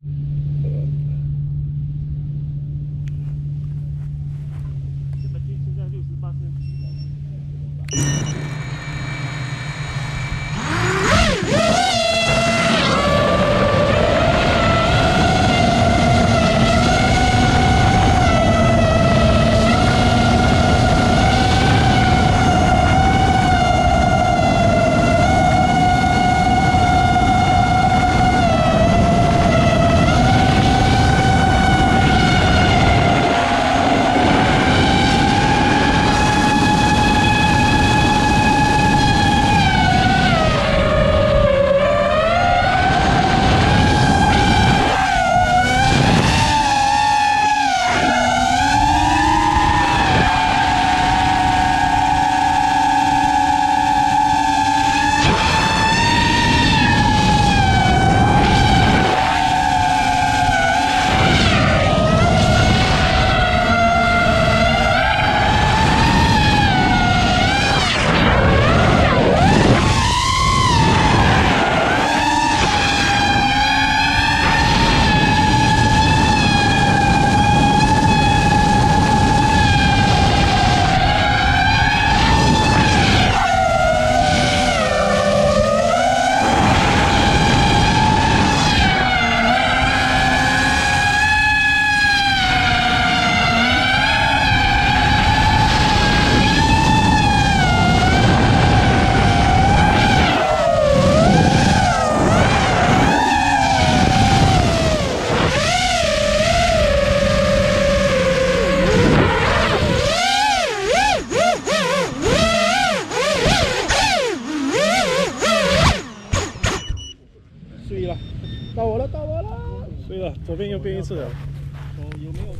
这本金现在六十八升。了，到我了，到我了，对了，左边右边一次了。有有没有？